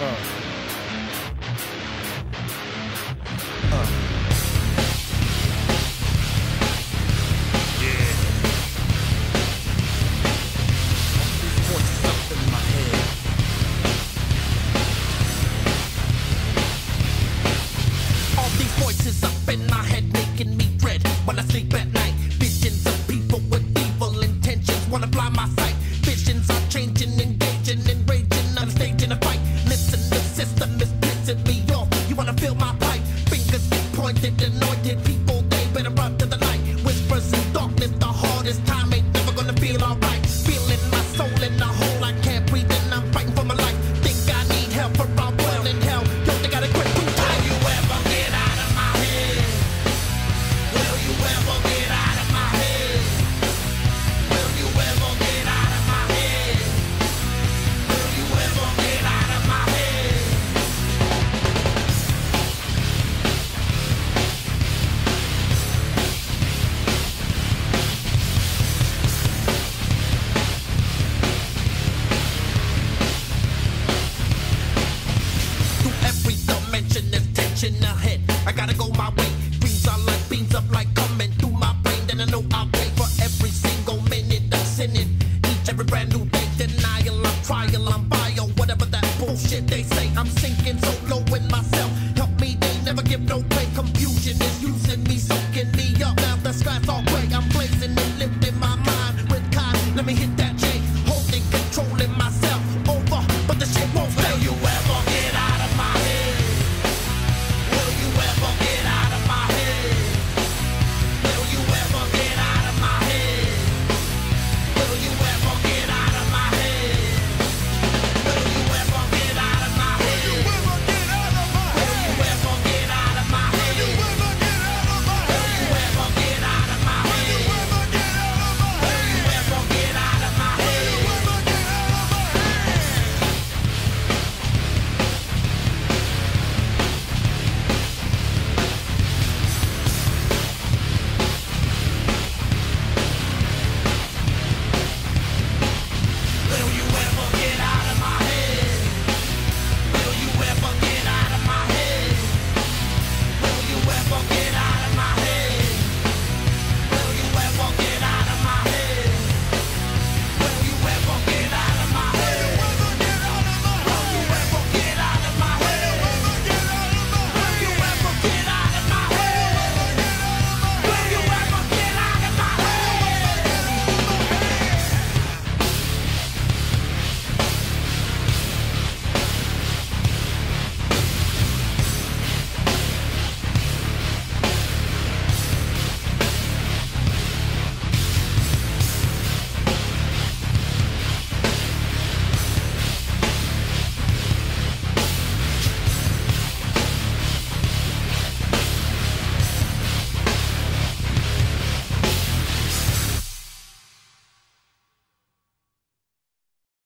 All these voices up in my head making me dread when I sleep at night. Visions better run gotta go my way. Dreams are like beams of light coming through my brain. Then I know I'll pay for every single minute I'm sinning. Each every brand new day, denial, I'm trial, I'm bio, whatever that bullshit they say. I'm sinking so low in myself. Help me, they never give no play. Confusion is using me, soaking me up. Now the sky's all